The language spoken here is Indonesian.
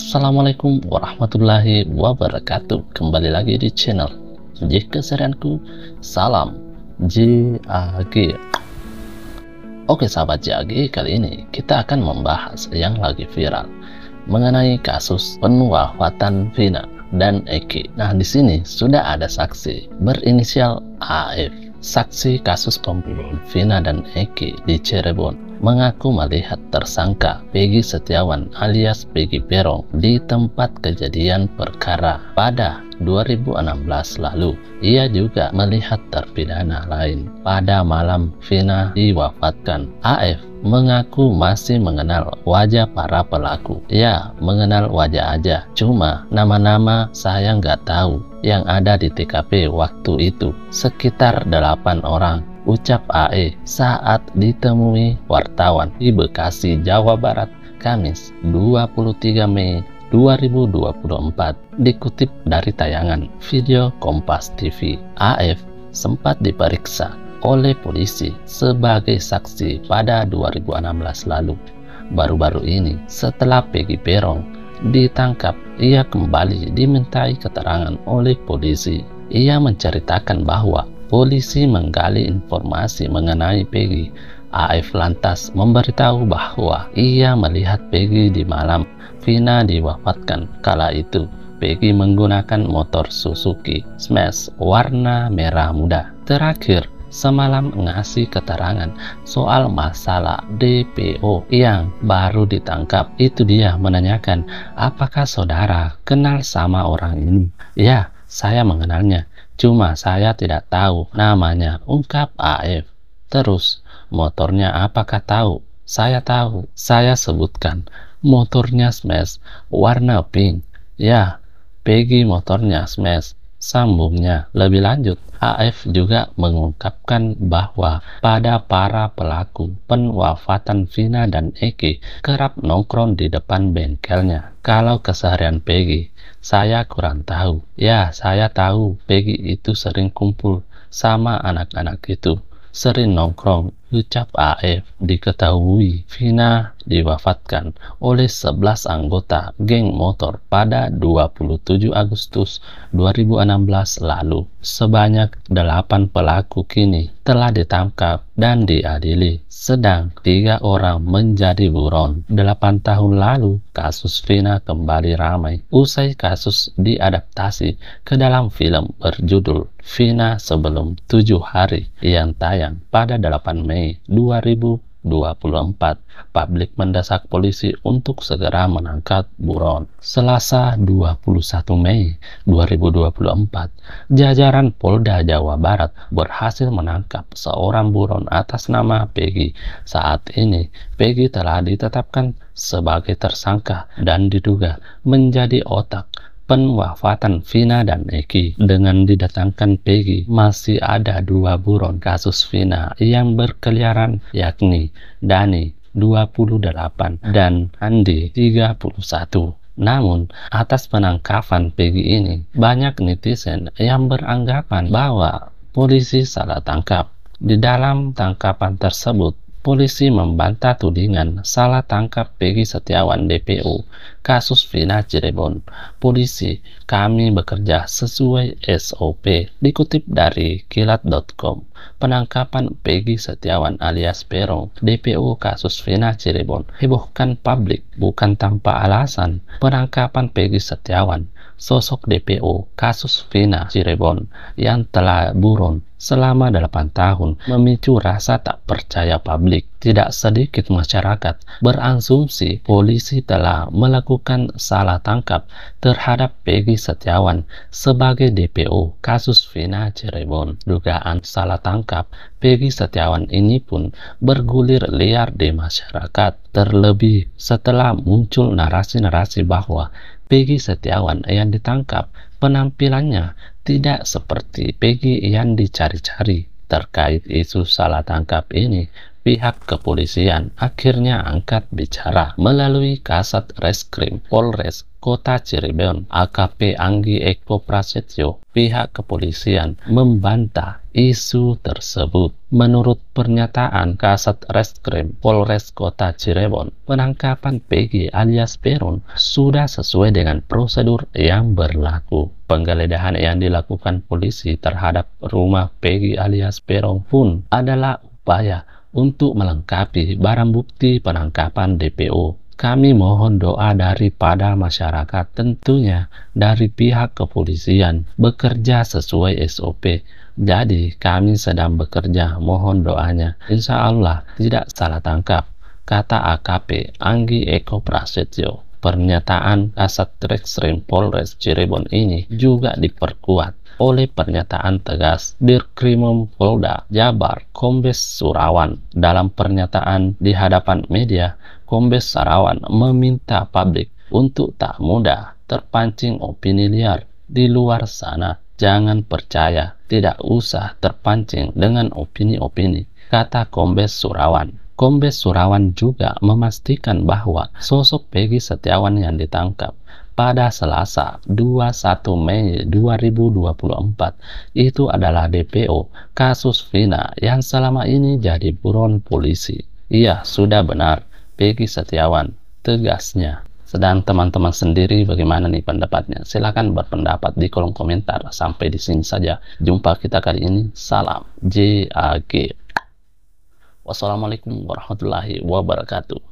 Assalamualaikum warahmatullahi wabarakatuh. Kembali lagi di channel J Keserianku Salam JAG Oke sahabat JAG kali ini kita akan membahas yang lagi viral Mengenai kasus penwafatan Vina dan Eki. Nah di sini sudah ada saksi berinisial AF Saksi kasus pembunuhan Vina dan Eki di Cirebon mengaku melihat tersangka Peggy Setiawan alias Peggy Perong di tempat kejadian perkara pada 2016 lalu. Ia juga melihat terpidana lain pada malam Vina diwafatkan. AF mengaku masih mengenal wajah para pelaku. Ya, mengenal wajah aja. Cuma nama-nama saya nggak tahu yang ada di TKP waktu itu. Sekitar 8 orang ucap AE saat ditemui wartawan di Bekasi, Jawa Barat, Kamis 23 Mei 2024 dikutip dari tayangan video Kompas TV AF sempat diperiksa oleh polisi sebagai saksi pada 2016 lalu. Baru-baru ini setelah Peggy Perong ditangkap ia kembali dimintai keterangan oleh polisi. Ia menceritakan bahwa polisi menggali informasi mengenai Peggy AF lantas memberitahu bahwa ia melihat Peggy di malam Vina diwafatkan. Kala itu, Peggy menggunakan motor Suzuki Smash warna merah muda. Terakhir, semalam ngasih keterangan soal masalah DPO yang baru ditangkap. Itu dia menanyakan, apakah saudara kenal sama orang ini? Ya, saya mengenalnya. Cuma saya tidak tahu namanya, ungkap AF. Terus, Motornya apakah tahu? Saya tahu. Saya sebutkan. Motornya Smash. Warna pink. Ya, Peggy motornya Smash. Sambungnya lebih lanjut. AF juga mengungkapkan bahwa pada para pelaku penwafatan Vina dan Eki kerap nongkrong di depan bengkelnya. Kalau keseharian Peggy, saya kurang tahu. Ya, saya tahu Peggy itu sering kumpul sama anak-anak itu sering nongkrong ucap AF diketahui Vina diwafatkan oleh 11 anggota geng motor pada 27 Agustus 2016 lalu. Sebanyak 8 pelaku kini telah ditangkap dan diadili, sedang tiga orang menjadi buron. 8 tahun lalu, kasus Vina kembali ramai usai kasus diadaptasi ke dalam film berjudul Vina sebelum tujuh hari yang tayang pada 8 Mei 2024. Publik mendesak polisi untuk segera menangkap buron. Selasa 21 Mei 2024, jajaran Polda Jawa Barat berhasil menangkap seorang buron atas nama Peggy. Saat ini, Peggy telah ditetapkan sebagai tersangka dan diduga menjadi otak penwafatan Vina dan Eki dengan didatangkan Peggy masih ada dua buron kasus Vina yang berkeliaran yakni Dani 28 dan Andi 31 namun, atas penangkapan Peggy ini, banyak netizen yang beranggapan bahwa polisi salah tangkap. Di dalam tangkapan tersebut, Polisi membantah tudingan salah tangkap Peggy Setiawan DPO kasus Vina Cirebon. Polisi, kami bekerja sesuai SOP. Dikutip dari kilat.com, penangkapan Peggy Setiawan alias Perong DPO kasus Vina Cirebon hebohkan publik bukan tanpa alasan. Penangkapan Peggy Setiawan sosok DPO kasus Vina Cirebon yang telah buron selama 8 tahun memicu rasa tak percaya publik. Tidak sedikit masyarakat beransumsi polisi telah melakukan salah tangkap terhadap Peggy Setiawan sebagai DPO kasus Vina Cirebon. Dugaan salah tangkap Peggy Setiawan ini pun bergulir liar di masyarakat. Terlebih setelah muncul narasi-narasi bahwa Peggy Setiawan yang ditangkap penampilannya tidak seperti Peggy yang dicari-cari. Terkait isu salah tangkap ini, pihak kepolisian akhirnya angkat bicara melalui kasat reskrim Polres Kota Cirebon, AKP Anggi Eko Prasetyo, pihak kepolisian membantah isu tersebut. Menurut pernyataan Kasat Reskrim Polres Kota Cirebon, penangkapan Peggy alias Peron sudah sesuai dengan prosedur yang berlaku. Penggeledahan yang dilakukan polisi terhadap rumah Peggy alias Peron pun adalah upaya untuk melengkapi barang bukti penangkapan DPO kami mohon doa daripada masyarakat, tentunya dari pihak kepolisian bekerja sesuai SOP. Jadi kami sedang bekerja, mohon doanya. Insya Allah tidak salah tangkap, kata AKP Anggi Eko Prasetyo. Pernyataan Kasat Reskrim Polres Cirebon ini juga diperkuat oleh pernyataan tegas Dirkrimum Polda Jabar Kombes Surawan dalam pernyataan di hadapan media Kombes Sarawan meminta publik untuk tak mudah terpancing opini liar di luar sana. Jangan percaya, tidak usah terpancing dengan opini-opini, kata Kombes Surawan. Kombes Surawan juga memastikan bahwa sosok Peggy Setiawan yang ditangkap pada Selasa 21 Mei 2024 itu adalah DPO kasus Vina yang selama ini jadi buron polisi. Iya, sudah benar. Peggy Setiawan, tegasnya. Sedang teman-teman sendiri bagaimana nih pendapatnya? Silahkan berpendapat di kolom komentar. Sampai di sini saja. Jumpa kita kali ini. Salam JAG. Wassalamualaikum warahmatullahi wabarakatuh.